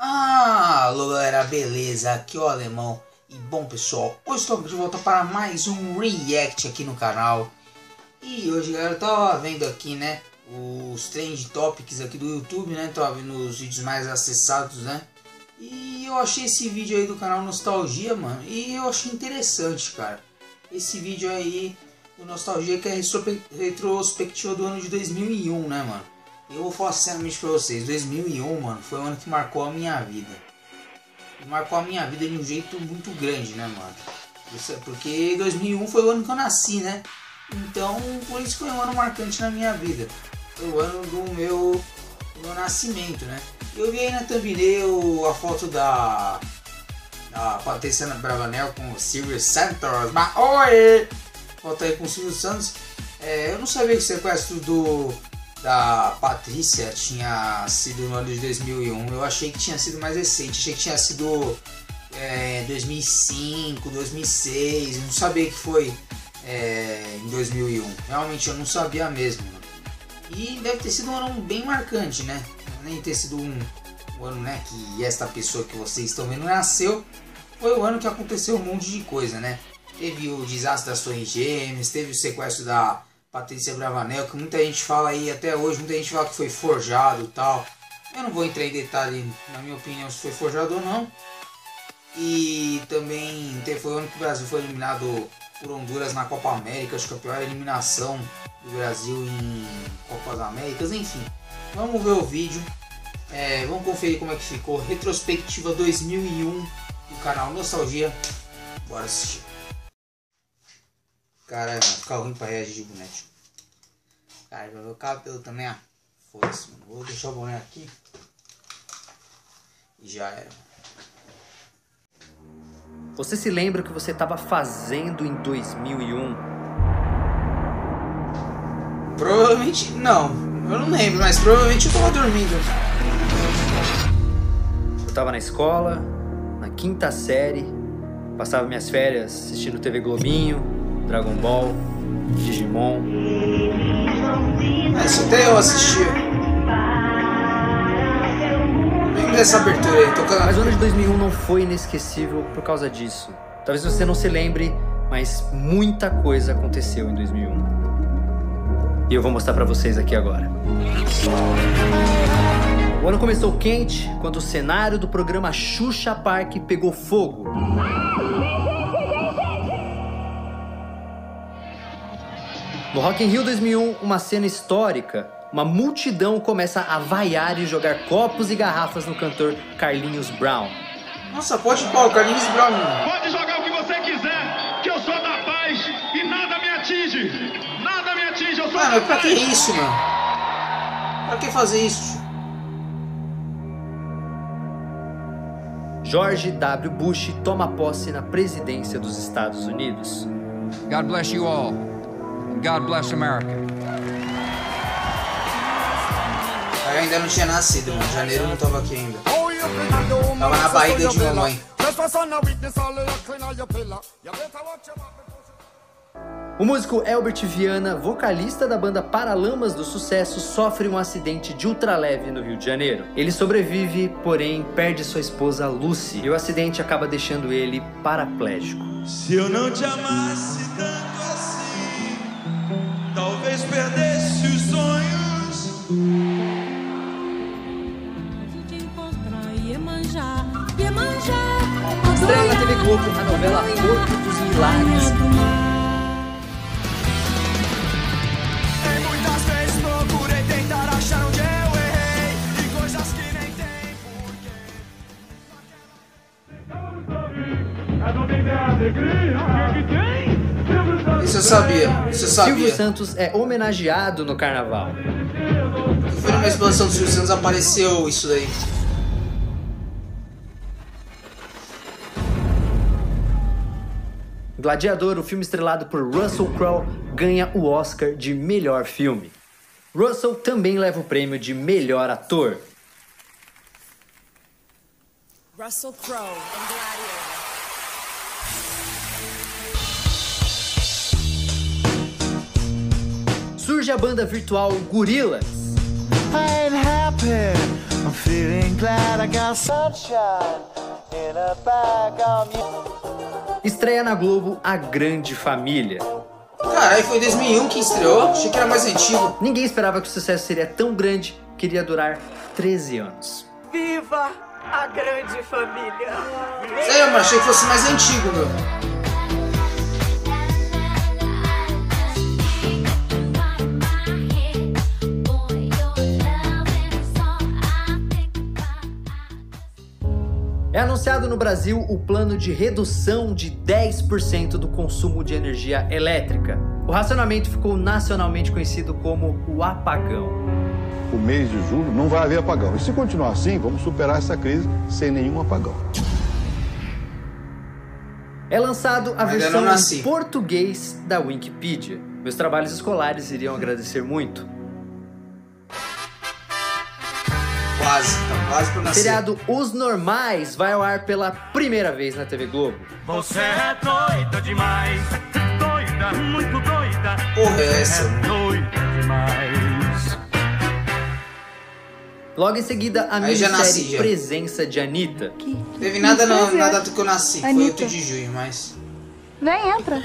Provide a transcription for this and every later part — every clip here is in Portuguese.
Ah, alô galera, beleza? Aqui é o Alemão. E bom pessoal, hoje estou de volta para mais um react aqui no canal. E hoje galera, eu tava vendo aqui né, os trend topics aqui do YouTube né, tava vendo os vídeos mais acessados né. E eu achei esse vídeo aí do canal Nostalgia, mano, e eu achei interessante, cara. Esse vídeo aí, do Nostalgia, que é retrospectiva do ano de 2001, né, mano. Eu vou falar sinceramente pra vocês, 2001, mano, foi o ano que marcou a minha vida. E marcou a minha vida de um jeito muito grande, né, mano? É porque 2001 foi o ano que eu nasci, né? Então, por isso foi um ano marcante na minha vida. Foi o ano do meu, do meu nascimento, né? Eu vi aí na thumbnail a foto da, da Patrícia Bravanel com o Silvio Santos. Mas, oi! Foto aí com o Silvio Santos. É, eu não sabia que o sequestro do da Patrícia tinha sido no ano de 2001. Eu achei que tinha sido mais recente. Achei que tinha sido é, 2005, 2006. Eu não sabia que foi é, em 2001. Realmente eu não sabia mesmo. E deve ter sido um ano bem marcante, né? Nem ter sido um, um ano né, que esta pessoa que vocês estão vendo nasceu. Foi o ano que aconteceu um monte de coisa, né? Teve o desastre das Torres Gêmeas, teve o sequestro da Patrícia Bravanel, que muita gente fala aí até hoje, muita gente fala que foi forjado e tal. Eu não vou entrar em detalhe, na minha opinião, se foi forjado ou não. E também foi o ano que o Brasil foi eliminado por Honduras na Copa América, acho que a pior eliminação do Brasil em Copas Américas, enfim. Vamos ver o vídeo, é, vamos conferir como é que ficou. Retrospectiva 2001 do canal Nostalgia. Bora assistir. Caralho, mano, ficar ruim pra reagir de boneco. Cara, vai ver o cabelo também, ah. Foda-se, mano. Vou deixar o boné aqui. E já era. Você se lembra o que você estava fazendo em 2001? Provavelmente não. Eu não lembro, mas provavelmente eu tava dormindo. Eu tava na escola, na quinta série, passava minhas férias assistindo TV Globinho, Dragon Ball, Digimon. Isso até eu assisti. Lembra dessa abertura aí, tocando. Mas o ano de 2001 não foi inesquecível por causa disso. Talvez você não se lembre, mas muita coisa aconteceu em 2001. E eu vou mostrar para vocês aqui agora. O ano começou quente quando o cenário do programa Xuxa Park pegou fogo. No Rock in Rio 2001, uma cena histórica. Uma multidão começa a vaiar e jogar copos e garrafas no cantor Carlinhos Brown. Nossa, pode pôr, Carlinhos Brown. Pode jogar o que você quiser, que eu sou da paz e nada me atinge. Nada me atinge, eu sou Mano, pra que isso, mano? Pra que fazer isso? George W. Bush toma posse na presidência dos Estados Unidos. God bless you all. God bless America. Eu ainda não tinha nascido, mano. Janeiro não tava aqui ainda. Tava na barriga de mamãe. O músico Elbert Viana, vocalista da banda Paralamas do Sucesso, sofre um acidente de ultraleve no Rio de Janeiro. Ele sobrevive, porém perde sua esposa Lucy, e o acidente acaba deixando ele paraplégico. Se eu não te amasse tanto a novela Porto dos Milagres. eu sabia, isso eu sabia. Silvio Santos é homenageado no carnaval. Foi numa expansão do Silvio Santos apareceu isso daí. Gladiador, o filme estrelado por Russell Crowe, ganha o Oscar de melhor filme. Russell também leva o prêmio de melhor ator. Russell Crowe em Gladiator. surge a banda virtual Gorillaz. I'm happy I'm feeling glad I got sunshine in a bag of Estreia na Globo A Grande Família. Caralho, foi em 2001 que estreou? Achei que era mais antigo. Ninguém esperava que o sucesso seria tão grande que iria durar 13 anos. Viva a grande família! Sério, mano, achei que fosse mais antigo, meu. Anunciado no Brasil o plano de redução de 10% do consumo de energia elétrica. O racionamento ficou nacionalmente conhecido como o apagão. O mês de julho não vai haver apagão. E se continuar assim, vamos superar essa crise sem nenhum apagão. É lançado a Ainda versão em português da Wikipedia. Meus trabalhos escolares iriam agradecer muito. Quase, tá quase pra O nascer. seriado Os Normais vai ao ar pela primeira vez na TV Globo. Você é doida demais, doida, muito doida. Porra, é essa? doida demais. Logo em seguida, a minissérie. Presença de Anitta. Teve nada na, Pois é. na data que eu nasci, foi Anitta. 8 de junho, mas. Vem, entra.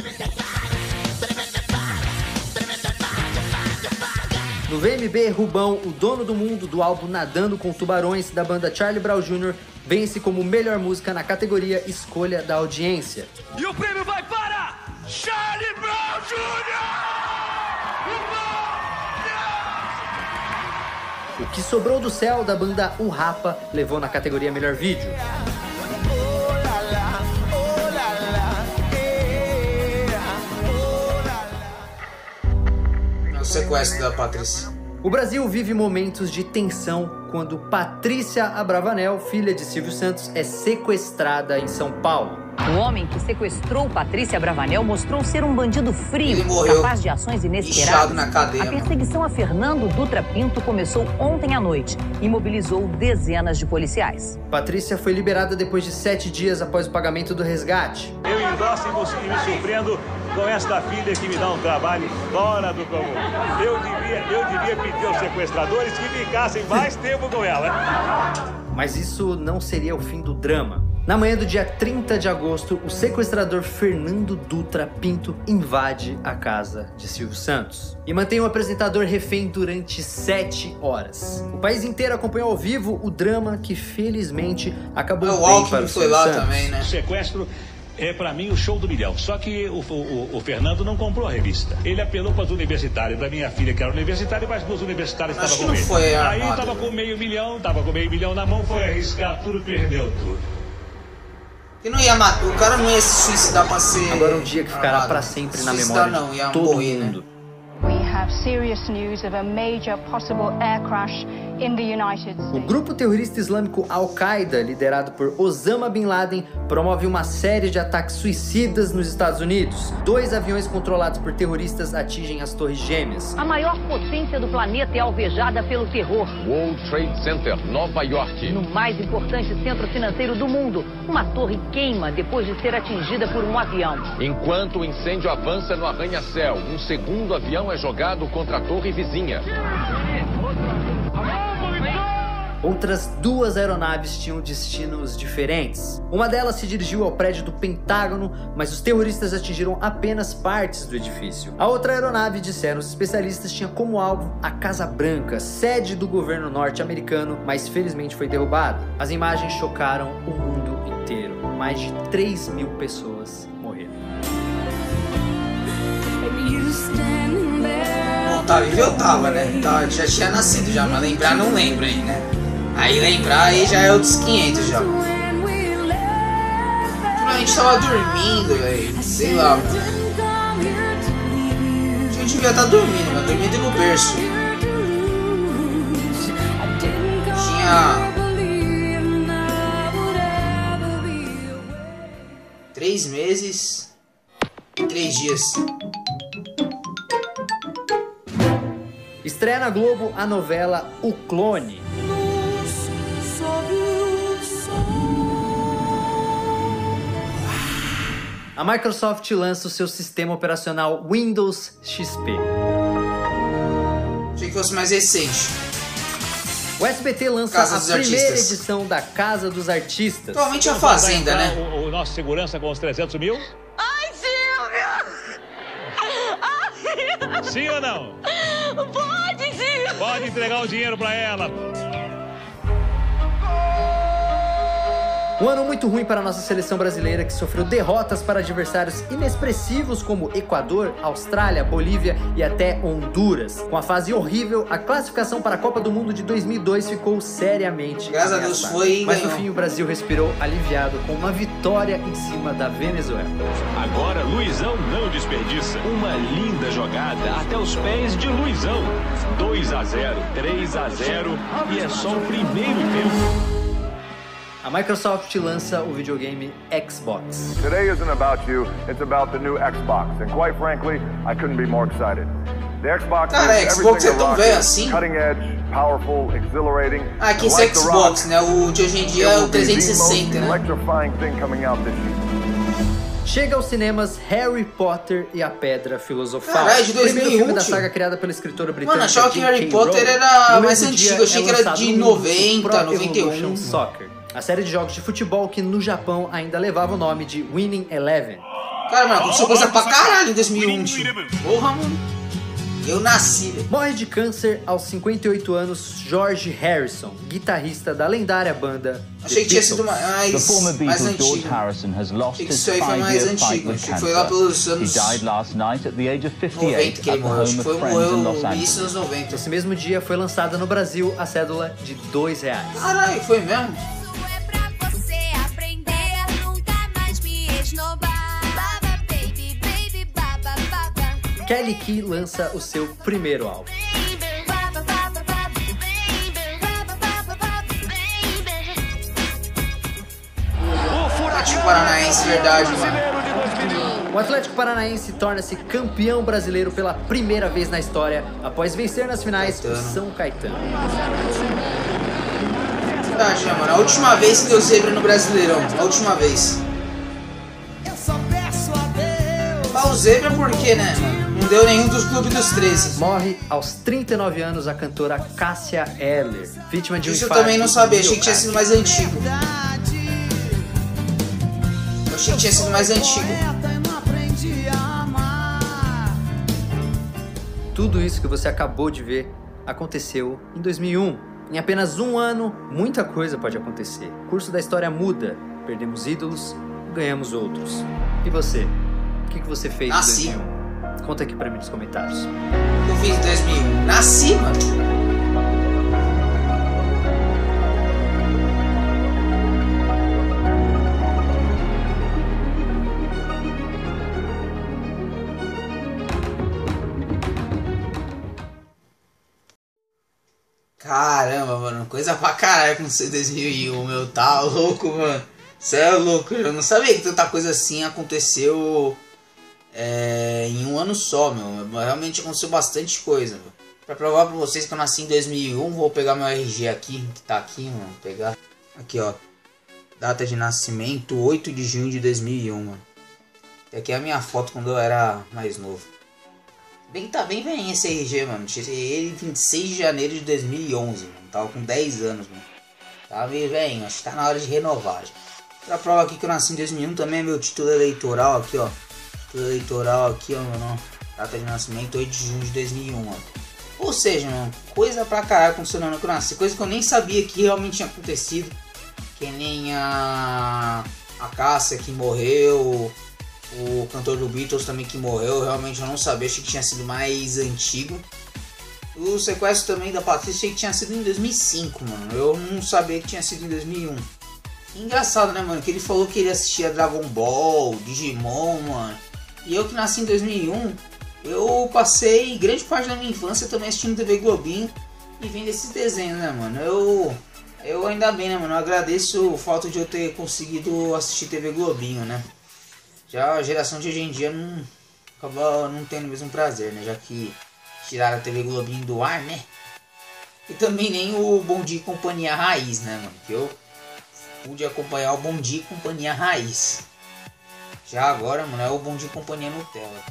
No VMB, Rubão, o dono do mundo do álbum Nadando com Tubarões, da banda Charlie Brown Jr., vence como melhor música na categoria Escolha da Audiência. E o prêmio vai para Charlie Brown Jr. O que sobrou do céu da banda O Rapa levou na categoria Melhor Vídeo. Sequestro da Patrícia. O Brasil vive momentos de tensão quando Patrícia Abravanel, filha de Silvio Santos, é sequestrada em São Paulo. O homem que sequestrou Patrícia Bravanel mostrou ser um bandido frio, capaz de ações inesperadas. na cadeia, A mano. perseguição a Fernando Dutra Pinto começou ontem à noite e mobilizou dezenas de policiais. Patrícia foi liberada depois de sete dias após o pagamento do resgate. Eu endosso e me surpreendo com esta filha que me dá um trabalho fora do comum. Eu devia, eu devia pedir aos sequestradores que ficassem mais tempo com ela. Mas isso não seria o fim do drama. Na manhã do dia 30 de agosto, o sequestrador Fernando Dutra Pinto invade a casa de Silvio Santos e mantém o apresentador refém durante sete horas. O país inteiro acompanhou ao vivo o drama que felizmente acabou O bem Alckmin para o foi Silvio lá Santos. também, né? O sequestro é para mim o show do milhão. Só que o, o- o Fernando não comprou a revista. Ele apelou para as universitárias, da minha filha que era universitária, mas duas universitárias estavam com ele. foi Aí armado. tava com meio milhão, tava com meio milhão na mão, foi arriscar tudo, perdeu tudo. Que não ia matar, o cara não ia se suicidar pra ser. Agora um dia que ficará para sempre na memória não, ia de todo morrer, né? mundo. We have serious news of a major possible air crash O States. grupo terrorista islâmico Al-Qaeda, liderado por Osama Bin Laden, promove uma série de ataques suicidas nos Estados Unidos. Dois aviões controlados por terroristas atingem as Torres Gêmeas. A maior potência do planeta é alvejada pelo terror. World Trade Center, Nova York. No mais importante centro financeiro do mundo, uma torre queima depois de ser atingida por um avião. Enquanto o incêndio avança no arranha-céu, um segundo avião é jogado contra a torre vizinha. Outras duas aeronaves tinham destinos diferentes. Uma delas se dirigiu ao prédio do Pentágono, mas os terroristas atingiram apenas partes do edifício. A outra aeronave, disseram os especialistas, tinha como alvo a Casa Branca, sede do governo norte-americano, mas felizmente foi derrubada. As imagens chocaram o mundo inteiro. Mais de 3 mil pessoas morreram. Bom, tá vivo eu tava, né? Tá, já tinha nascido já, mas lembrar não lembro aí, né? Aí lembrar aí já é outros 500 já. A gente tava dormindo, velho. Sei lá. A gente devia estar dormindo, mano. Dormindo no berço. Tinha. Três meses. e Três dias. Estreia na Globo a novela O Clone. A Microsoft lança o seu sistema operacional Windows XP. Achei que fosse mais recente. O SBT lança Casa a primeira Artistas. edição da Casa dos Artistas. Atualmente a Fazenda, entrar né? O, o nosso segurança com os 300 mil? Ai, Silvio! Sim ou não? Pode, Silvio! Pode entregar o dinheiro pra ela. Um ano muito ruim para a nossa seleção brasileira, que sofreu derrotas para adversários inexpressivos como Equador, Austrália, Bolívia e até Honduras. Com a fase horrível, a classificação para a Copa do Mundo de 2002 ficou seriamente Graças a Deus ameaçada. foi Mas no fim o Brasil respirou aliviado com uma vitória em cima da Venezuela. Agora Luizão não desperdiça. Uma linda jogada até os pés de Luizão. 2 a 0, 3 a 0 e é só o primeiro tempo. A Microsoft lança o videogame Xbox. Today isn't about you, it's about the new Xbox. And quite frankly, I couldn't be more excited. The Xbox Cara, is Xbox é tão velho assim? Cutting edge, powerful, exhilarating. Ah, que And esse like Xbox, né? O de hoje em dia é o will be the 360, most né? electrifying thing coming out this year. Chega aos cinemas Harry Potter e a Pedra Filosofal. Caralho, de O primeiro 2001, filme da saga criada pela escritora britânica Mano, achava que. Harry Potter Rowling. era mais antigo, achei é que era de no mundo 90, Pro 91. Evolution Soccer, a série de jogos de futebol que no Japão ainda levava o nome de Winning Eleven. Cara, mano, aconteceu coisa pra caralho em 2001, tio. Porra, mano. Eu nasci, velho. Morre de câncer aos 58 anos George Harrison, guitarrista da lendária banda Achei The que tinha sido Beatles. mais, mais Beatle George antigo. Harrison has lost Achei que his isso aí foi mais antigo. Achei que foi lá pelos cancer. He anos died last night at the age of 90 58 que at ele the morreu. Acho home que foi of friends in morreu início Angeles. dos anos 90. Nesse mesmo dia foi lançada no Brasil a cédula de dois reais. Caralho, foi mesmo? Kelly Key lança o seu primeiro álbum. Baby. Atlético Paranaense, verdade, mano. O Atlético Paranaense torna-se campeão brasileiro pela primeira vez na história após vencer nas finais o. São Caetano. Verdade, né, mano? A última vez que deu zebra no Brasileirão. A última vez. Ah, o zebra por quê, né, mano? Não deu nenhum dos clubes dos 13. Morre aos 39 anos a cantora Cássia Eller, vítima de um Isso eu também não sabia, achei que tinha sido mais antigo. Eu achei que tinha sido mais antigo. Tudo isso que você acabou de ver aconteceu em 2001. Em apenas um ano, muita coisa pode acontecer. O curso da história muda. Perdemos ídolos, ganhamos outros. E você? O que que você fez Nasci. em 2001? Conta aqui pra mim nos comentários. Eu em 2001? Nasci, mano. Caramba, mano, coisa pra caralho com você 2001, meu, tá louco, mano. Você é louco, eu não sabia que tanta coisa assim aconteceu é, em um ano só, meu. Realmente aconteceu bastante coisa, meu. Pra provar pra vocês que eu nasci em 2001, vou pegar meu RG aqui, que tá aqui, mano. Vou pegar. Aqui, ó. Data de nascimento, 8 de junho de 2001, mano. E aqui é a minha foto quando eu era mais novo. Bem, tá bem bem esse RG, mano. Tirei ele 26 de janeiro de 2011, mano. Tava com 10 anos, mano. Tava meio velho, acho que tá na hora de renovar. Outra prova aqui que eu nasci em 2001 também é meu título eleitoral aqui, ó. Eleitoral aqui, ó, mano. Data de nascimento 8 de junho de 2001, ó. Ou seja, mano, coisa pra caralho aconteceu no ano que eu nasci. Coisa que eu nem sabia que realmente tinha acontecido. Que nem a. A Cássia que morreu. O cantor do Beatles também que morreu. Realmente eu não sabia, achei que tinha sido mais antigo. O sequestro também da Patrícia achei que tinha sido em 2005, mano. Eu não sabia que tinha sido em 2001. Engraçado, né, mano? Que ele falou que ele assistia Dragon Ball, Digimon, mano. E eu que nasci em 2001, eu passei grande parte da minha infância também assistindo TV Globinho e vendo esses desenhos, né, mano? Eu, eu ainda bem, né, mano? Eu agradeço o fato de eu ter conseguido assistir TV Globinho, né? Já a geração de hoje em dia não acaba não tendo o mesmo prazer, né? Já que tiraram a TV Globinho do ar, né? E também nem o Bom Dia Companhia Raiz, né, mano? Que eu pude acompanhar o Bom Dia Companhia Raiz. Já agora, mano, é o Bom Dia e Companhia Nutella.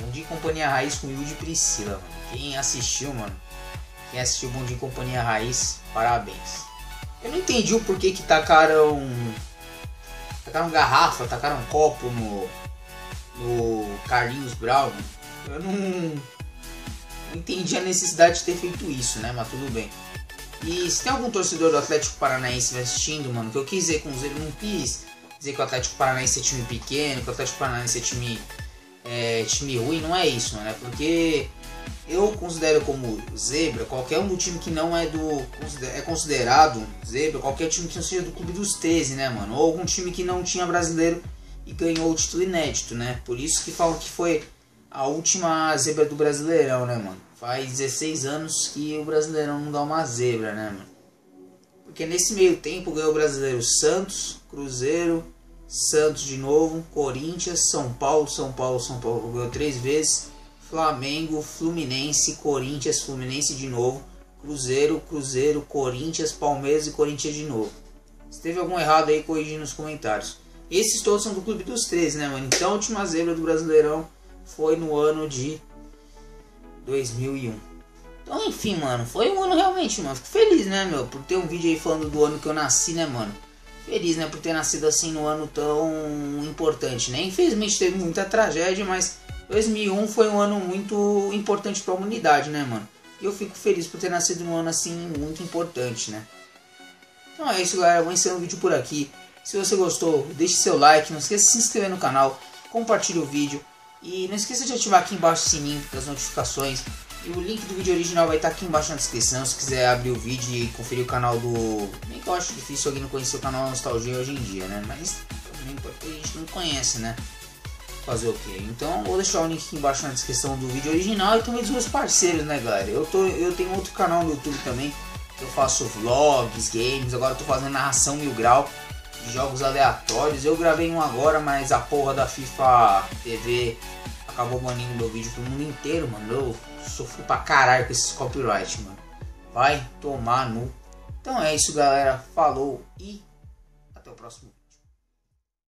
Bom Dia e Companhia Raiz com Yudi Priscila, mano. Quem assistiu, mano, Quem assistiu Bom Dia e Companhia Raiz, parabéns. Eu não entendi o porquê que tacaram. Tacaram garrafa, tacaram copo no. No Carlinhos Brown. Eu não. Não entendi a necessidade de ter feito isso, né? Mas tudo bem. E se tem algum torcedor do Atlético Paranaense me assistindo, mano, que eu quis dizer com os ele não quis dizer que o Atlético Paranaense é time pequeno, que o Atlético Paranaense é time, é, time ruim, não é isso, né? Porque eu considero como zebra qualquer um time que não é do. é considerado zebra, qualquer time que não seja do clube dos 13, né, mano? Ou algum time que não tinha brasileiro e ganhou o título inédito, né? Por isso que falam que foi a última zebra do Brasileirão, né, mano? Faz 16 anos que o Brasileirão não dá uma zebra, né, mano? Porque nesse meio tempo ganhou o Brasileiro Santos, Cruzeiro, Santos de novo, Corinthians, São Paulo, São Paulo, São Paulo ganhou três vezes, Flamengo, Fluminense, Corinthians, Fluminense de novo, Cruzeiro, Cruzeiro, Corinthians, Palmeiras e Corinthians de novo. Se teve algum errado aí, corrige nos comentários. Esses todos são do Clube dos 13, né, mano? Então a última zebra do Brasileirão foi no ano de 2001. Então, enfim, mano, foi um ano realmente, mano. Fico feliz, né, meu, por ter um vídeo aí falando do ano que eu nasci, né, mano. Feliz, né, por ter nascido assim no ano tão importante, né. Infelizmente teve muita tragédia, mas 2001 foi um ano muito importante para a humanidade, né, mano. E eu fico feliz por ter nascido num ano assim muito importante, né. Então é isso, galera. Vou encerrar o vídeo por aqui. Se você gostou, deixe seu like. Não esqueça de se inscrever no canal. Compartilhe o vídeo. E não esqueça de ativar aqui embaixo o sininho das notificações. E o link do vídeo original vai estar aqui embaixo na descrição. Se quiser abrir o vídeo e conferir o canal do. Nem que eu acho difícil alguém não conhecer o canal Nostalgia hoje em dia, né? Mas também porque a gente não conhece, né? Fazer o que? Então vou deixar o link aqui embaixo na descrição do vídeo original e também dos meus parceiros, né, galera? Eu, tô, eu tenho outro canal no YouTube também. Que eu faço vlogs, games. Agora eu tô fazendo narração mil grau de jogos aleatórios. Eu gravei um agora, mas a porra da FIFA TV acabou banindo meu vídeo pro mundo inteiro, mano. Eu sofri pra caralho com esses copyright, mano. Vai tomar no. Então é isso, galera. Falou e até o próximo